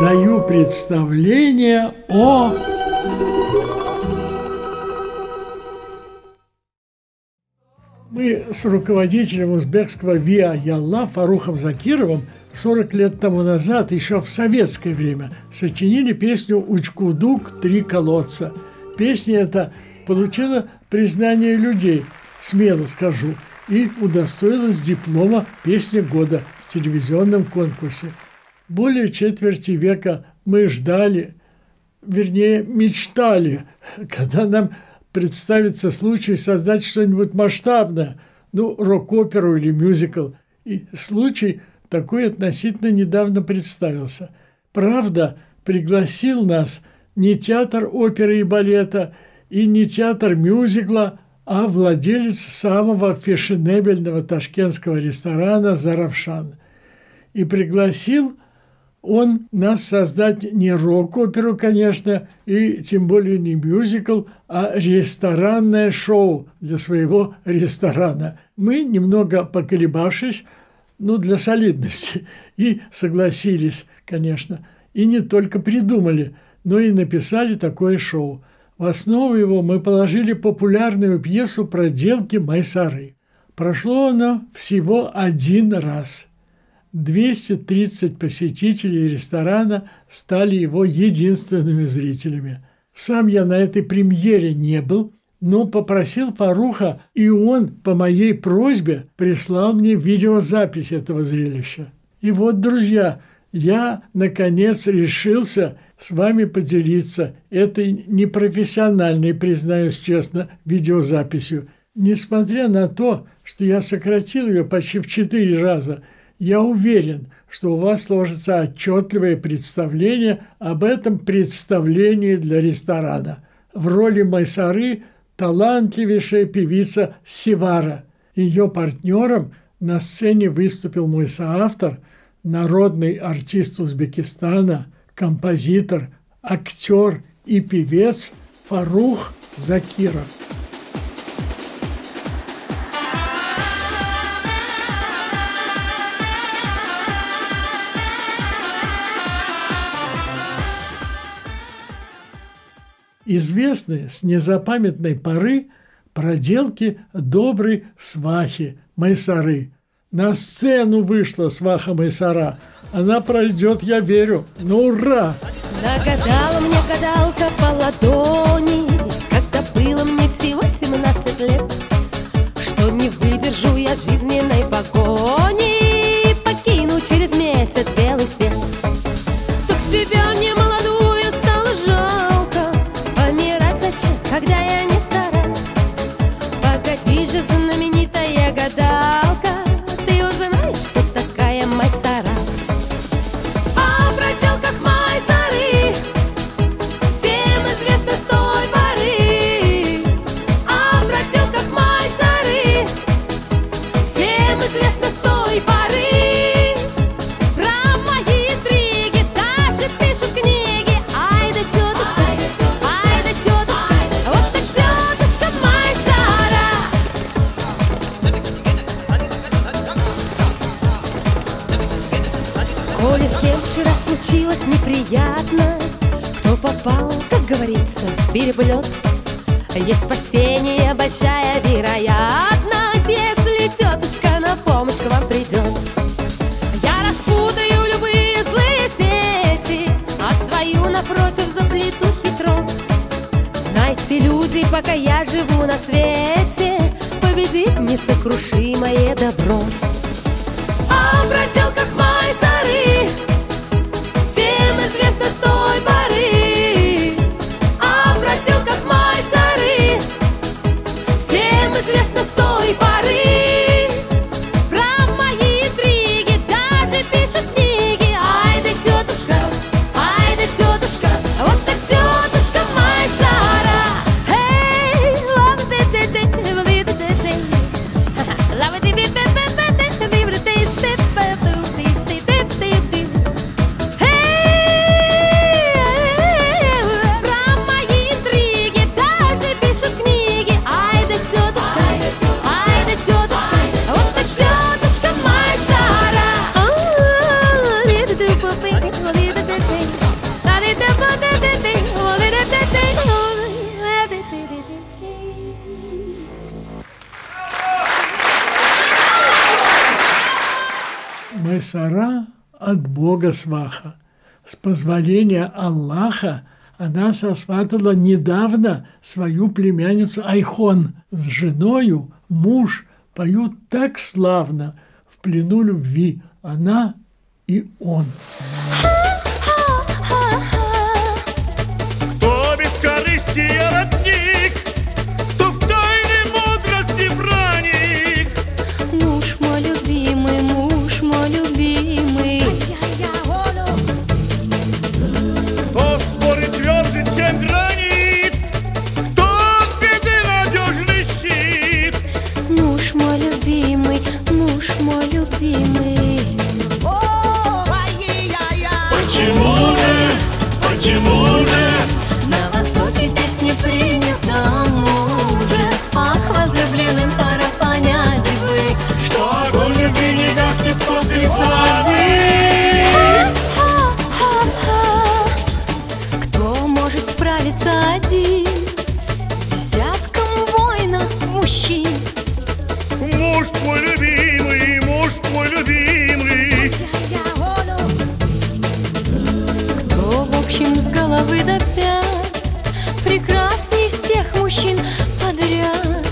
даю представление о... Мы с руководителем узбекского ВИА Ялла Фарухом Закировым 40 лет тому назад, еще в советское время, сочинили песню «Учкудук. Три колодца». Песня эта получила признание людей, смело скажу, и удостоилась диплома «Песня года» в телевизионном конкурсе. Более четверти века мы ждали, вернее, мечтали, когда нам представится случай создать что-нибудь масштабное, ну, рок-оперу или мюзикл. И случай такой относительно недавно представился. Правда, пригласил нас не театр оперы и балета и не театр мюзикла, а владелец самого фешенебельного ташкентского ресторана «Заравшан». И пригласил он нас создать не рок-оперу, конечно, и тем более не мюзикл, а ресторанное шоу для своего ресторана. Мы, немного поколебавшись, ну, для солидности, и согласились, конечно. И не только придумали, но и написали такое шоу. В основу его мы положили популярную пьесу «Проделки Майсары». Прошло оно всего один раз – 230 посетителей ресторана стали его единственными зрителями. Сам я на этой премьере не был, но попросил Фаруха, и он по моей просьбе прислал мне видеозапись этого зрелища. И вот, друзья, я, наконец, решился с вами поделиться этой непрофессиональной, признаюсь честно, видеозаписью. Несмотря на то, что я сократил ее почти в четыре раза – я уверен, что у вас сложится отчетливое представление об этом представлении для ресторана. В роли Майсары талантливейшая певица Сивара. Ее партнером на сцене выступил мой соавтор, народный артист Узбекистана, композитор, актер и певец Фарух Закиров. Известны с незапамятной поры проделки доброй свахи Майсары. На сцену вышла сваха Майсара. Она пройдет, я верю. Ну, ура! Нагадала мне гадалка по ладони, Когда было мне всего 17 лет, переплет. Есть спасение, большая вероятность. Если тетушка на помощь к вам придет. Я распутаю любые злые сети А свою напротив заплету хитро. Знайте, люди, пока я живу на свете Победит несокрушимое добро. А бродил как майсары Всем Сара от Бога сваха. С позволения Аллаха она сосватала недавно свою племянницу Айхон с женою. Муж поют так славно в плену любви. Она и он. Головы до пят Прекрасней всех мужчин подряд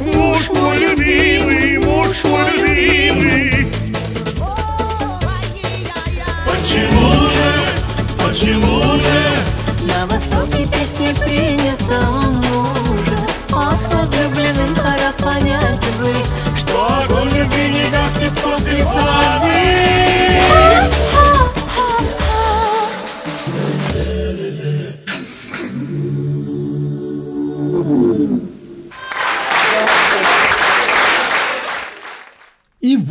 муж мой любимый, муж мой любимый. Почему же, почему же На востоке песни принято мужа Ах, возлюбленным пора понять бы что огонь любви не гаснет после свадьбы?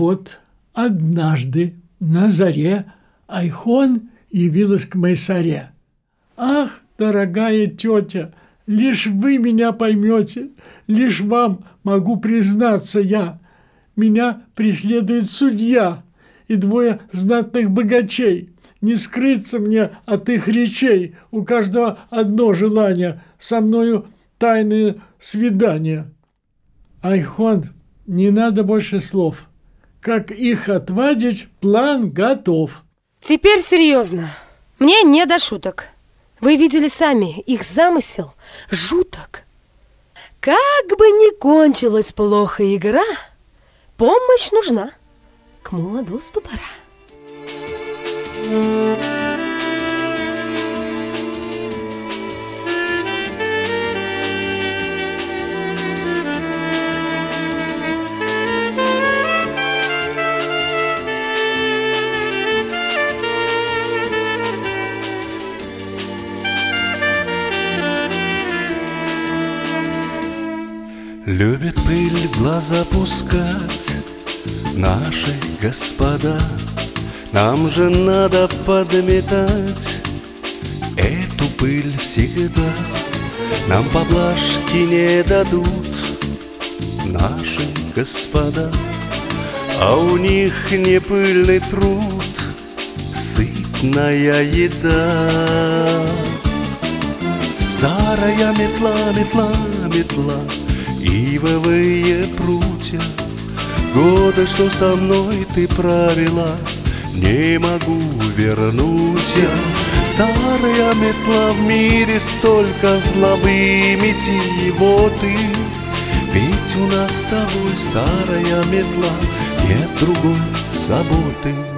Вот однажды на заре Айхон явилась к Майсаре. «Ах, дорогая тетя, лишь вы меня поймете, лишь вам могу признаться я. Меня преследует судья и двое знатных богачей. Не скрыться мне от их речей, у каждого одно желание – со мною тайное свидание». Айхон, не надо больше слов. Как их отвадить, план готов. Теперь серьезно. Мне не до шуток. Вы видели сами, их замысел жуток. Как бы ни кончилась плохо игра, помощь нужна. К молодосту пора. Любит пыль в глаза пускать Наши господа Нам же надо подметать Эту пыль всегда. Нам поблажки не дадут Наши господа А у них не пыльный труд Сытная еда. Старая метла, метла, метла, Ивовые прутья. Годы, что со мной ты провела, Не могу вернуть я. Старая метла в мире столько зла вымети его ты. Ведь у нас с тобой старая метла, Нет другой заботы.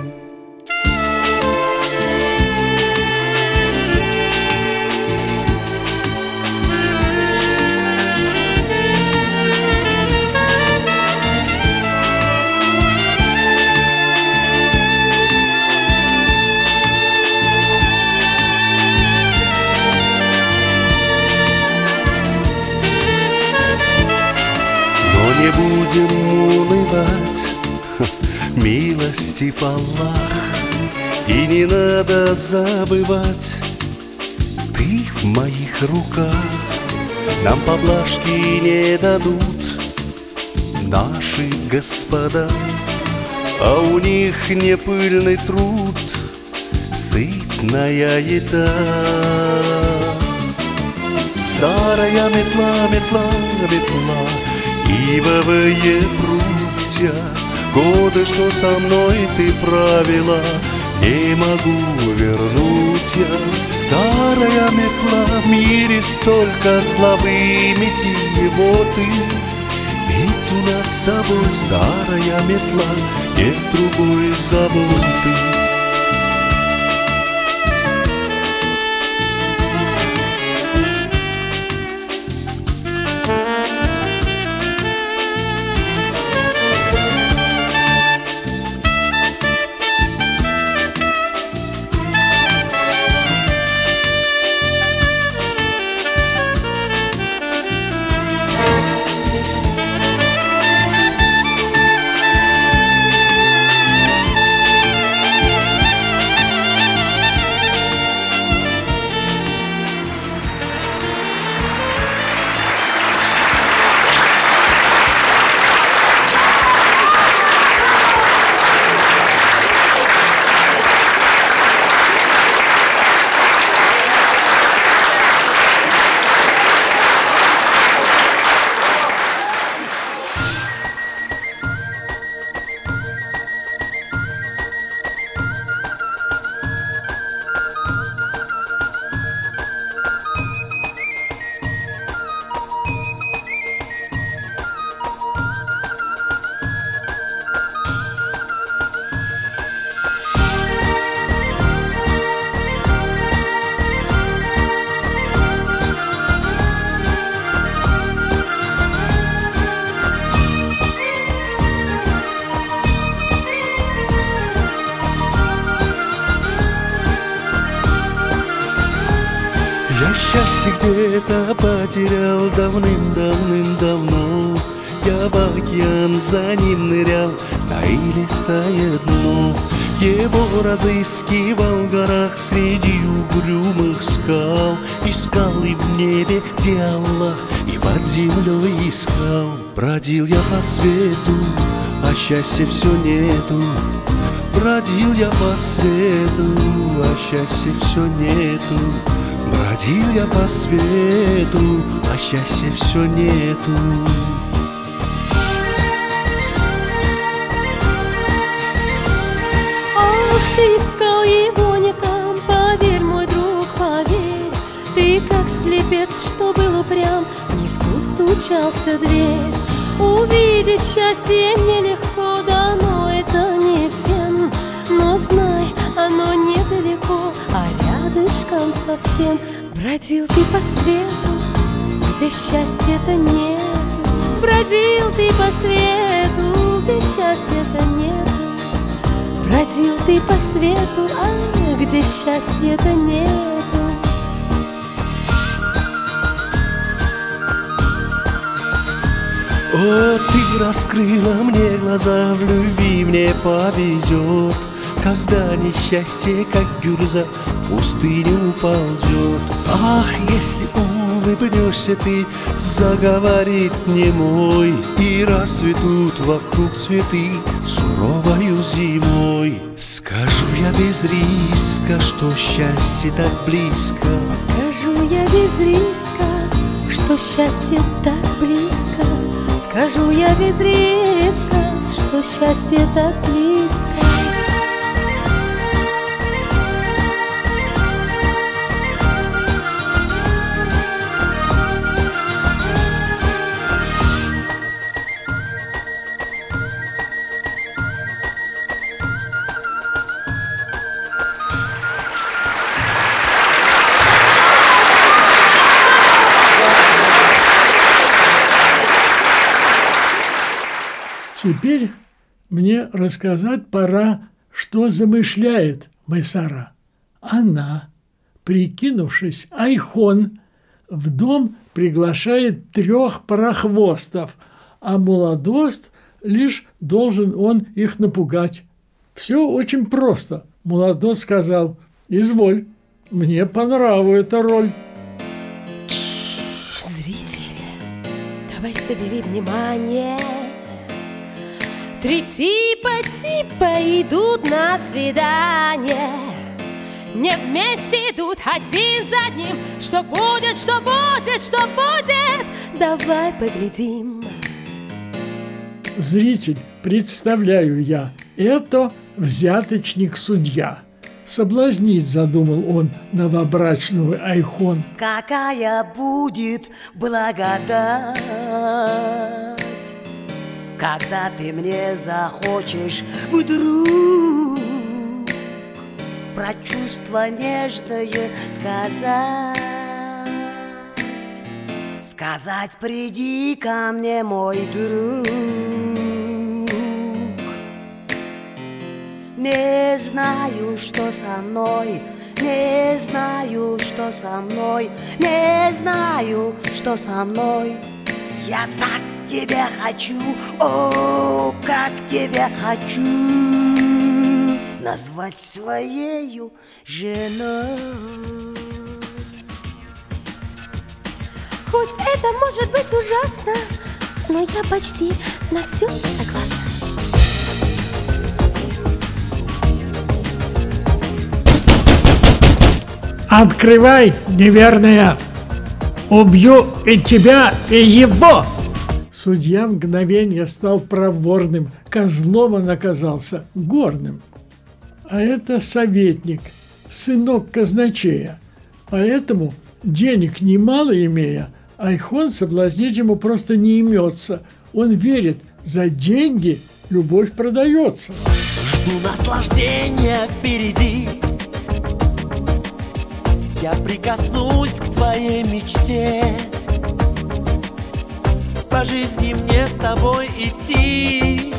Милостив Аллах, И не надо забывать, ты в моих руках, Нам поблажки не дадут наши господа, А у них не пыльный труд, сытная еда. Старая метла, метла, метла, Ивовые прутья, Годы, что со мной ты правила Не могу вернуть я. Старая метла В мире столько славы Мети его ты. Ведь у нас с тобой старая метла Нет другой заботы где-то потерял давным-давным-давно. Я в океан за ним нырял, на илистое дно. Его разыскивал в горах среди угрюмых скал. Искал и в небе, где Аллах, и под землей искал. Бродил я по свету, а счастья все нету. Бродил я по свету, а счастья все нету Бродил я по свету, а счастья все нету. Ах, ты искал его не там, поверь, мой друг, поверь. Ты как слепец, что был упрям, не в ту стучался дверь. Увидеть счастье нелегко, да, но это не всем. Но знай, оно а рядышком совсем. Бродил ты по свету, где счастья-то нету. Бродил ты по свету, где счастья-то нету. Бродил ты по свету, а где счастья-то нету. О, ты раскрыла мне глаза, в любви мне повезет Когда несчастье, как гюрза, в пустыню ползет Ах, если улыбнешься ты, заговорит не мой И расцветут вокруг цветы суровою зимой Скажу я без риска, что счастье так близко Скажу я без риска, что счастье так близко. Скажу я без риска, что счастье так близко. Теперь мне рассказать пора, что замышляет Майсара. Она, прикинувшись айхон, в дом приглашает трех парохвостов, а молодост лишь должен он их напугать. Все очень просто. Молодост сказал, изволь, мне по нраву эта роль. Зритель, давай собери внимание. Три типа типа идут на свидание. Не вместе идут один за одним. Что будет, что будет, что будет? Давай поглядим. Зритель, представляю я, это взяточник-судья. Соблазнить задумал он новобрачную Айхон. Какая будет благодать, когда ты мне захочешь вдруг про чувство нежное сказать. Сказать, приди ко мне, мой друг. Не знаю, что со мной, не знаю, что со мной, не знаю, что со мной. Я так тебя хочу, о, как тебя хочу назвать своею женой. Хоть это может быть ужасно, но я почти на все согласна. Открывай, неверная! Убью и тебя, и его! Судья в мгновение стал проворным, козлом он оказался горным. А это советник, сынок казначея. Поэтому, денег немало имея, Айхон соблазнить ему просто не имется. Он верит, за деньги любовь продается. Жду наслаждения впереди Я прикоснусь к твоей мечте По жизни мне с тобой идти.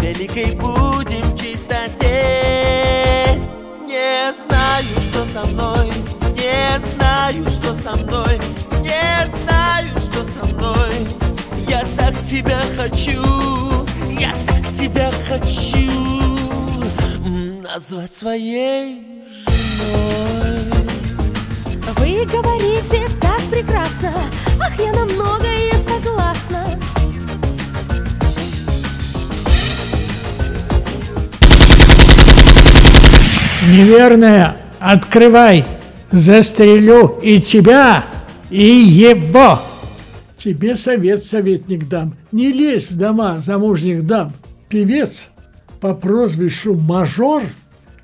Великой будем чистоте. Не знаю, что со мной Не знаю, что со мной Не знаю, что со мной. Я так тебя хочу Я так тебя хочу Назвать своей женой. Вы говорите Неверная, открывай! Застрелю и тебя, и его! Тебе совет, советник дам. Не лезь в дома замужних дам. Певец по прозвищу Мажор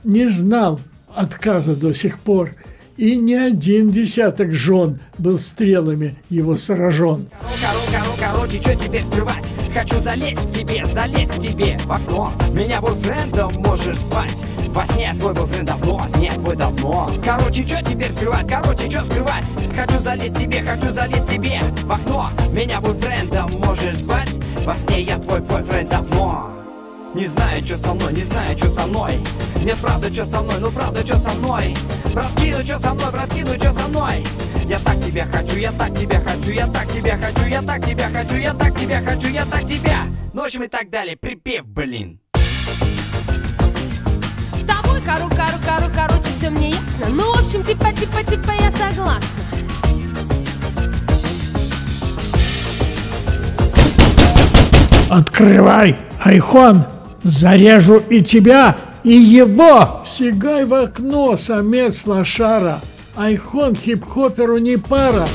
не знал отказа до сих пор. И не один десяток жен был стрелами его сражен. Коро, коро, короче, что теперь скрывать? Хочу залезть к тебе, залезть к тебе в окно Меня бойфрендом можешь звать Во сне твой бойфренд давно, во сне твой давно Короче, что теперь скрывать? Короче, что скрывать? Хочу залезть тебе, хочу залезть тебе в окно Меня бойфрендом можешь звать Во сне я твой бойфренд давно не знаю, что со мной, не знаю, что со мной Нет, правда, что со мной, ну правда, что со мной Братки, ну что со мной, братки, ну что со мной Я так тебя хочу, я так тебя хочу, я так тебя хочу, я так тебя хочу, я так тебя хочу, я так тебя Ну, в общем, и так далее, припев, блин С тобой, кору, кору, кору, короче, все мне ясно. Ну, в общем, типа, типа, типа, я согласна. Открывай, Айхон! Зарежу и тебя, и его! Сигай в окно, самец лошара! Айхон хип-хоперу не пара!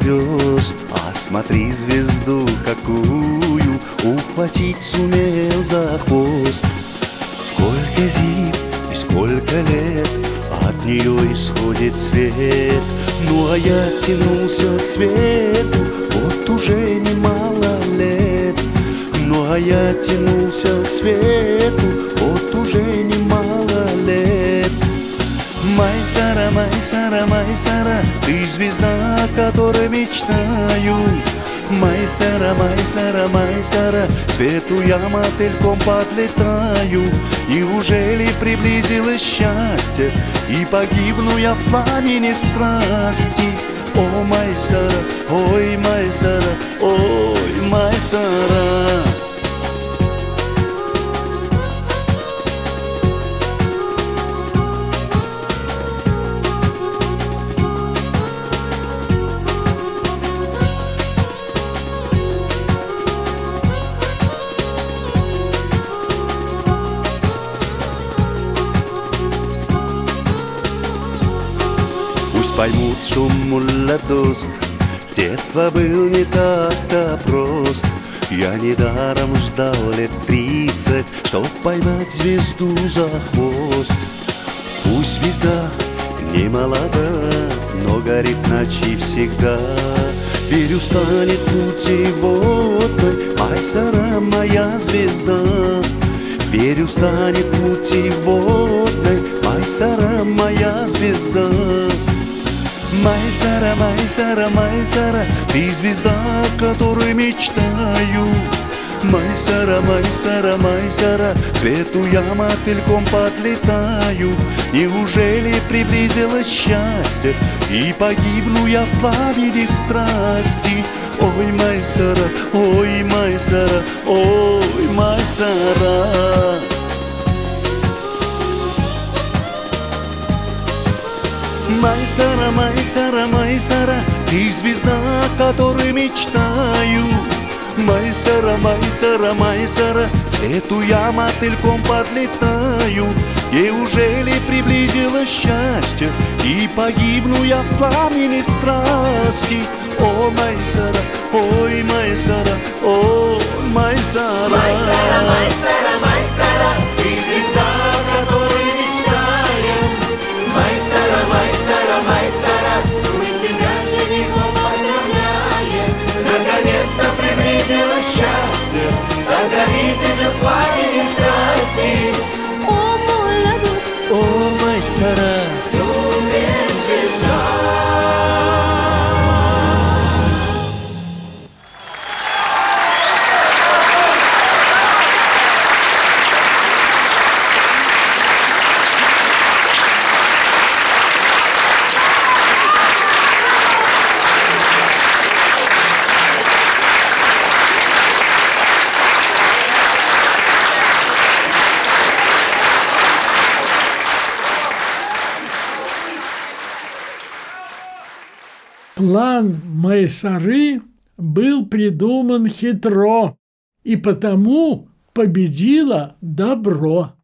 Звезд. А смотри звезду какую Ухватить сумел за хвост. Сколько зим и сколько лет От нее исходит свет. Ну а я тянулся к свету Вот уже немало лет. Ну а я тянулся к свету Вот уже немало Майсара, Майсара, Майсара, ты звезда, о которой мечтаю. Майсара, Майсара, Майсара, свету я мотыльком подлетаю. И уже ли приблизилось счастье, и погибну я в пламени страсти? О, Майсара, ой, Майсара, ой, Майсара что мулладост С детства был не так-то прост. Я недаром ждал лет тридцать Чтоб поймать звезду за хвост. Пусть звезда не молода Но горит ночи всегда. Верю, станет путеводной Майсара моя звезда. Верю, станет путеводной Майсара моя звезда Майсара, Майсара, Майсара, ты звезда, которой мечтаю. Майсара, Майсара, Майсара, свету я мотыльком подлетаю. Неужели приблизилось счастье, и погибну я в пламени страсти? Ой, Майсара, ой, Майсара, ой, Майсара. Майсара, Майсара, Майсара, ты звезда, которой мечтаю. Майсара, Майсара, Майсара, свету я мотыльком подлетаю. Неужели приблизилось счастье, и погибну я в пламени страсти? О, Майсара, ой, Майсара, о, Майсара. Майсара, Майсара, Майсара, ты звезда, счастье, Отравитель в пламени страсти. О, молодость, О, Майсара. План Майсары был придуман хитро, и потому победило добро.